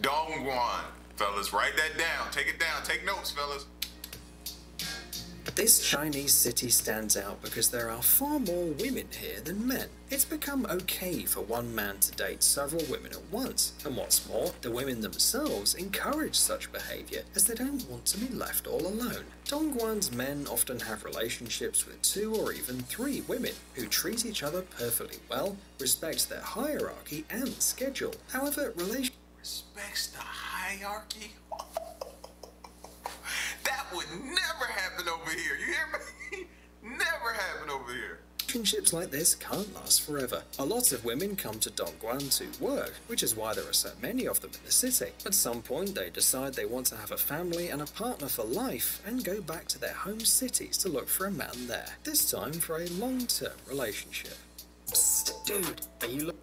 Dongguan. Fellas, write that down. Take it down. Take notes, fellas. This Chinese city stands out because there are far more women here than men. It's become okay for one man to date several women at once, and what's more, the women themselves encourage such behaviour as they don't want to be left all alone. Dongguan's men often have relationships with two or even three women who treat each other perfectly well, respect their hierarchy and schedule. However, relationships Respects the hierarchy. that would never happen over here. You hear me? never happen over here. Relationships like this can't last forever. A lot of women come to Dongguan to work, which is why there are so many of them in the city. At some point, they decide they want to have a family and a partner for life and go back to their home cities to look for a man there, this time for a long term relationship. Psst, dude, are you?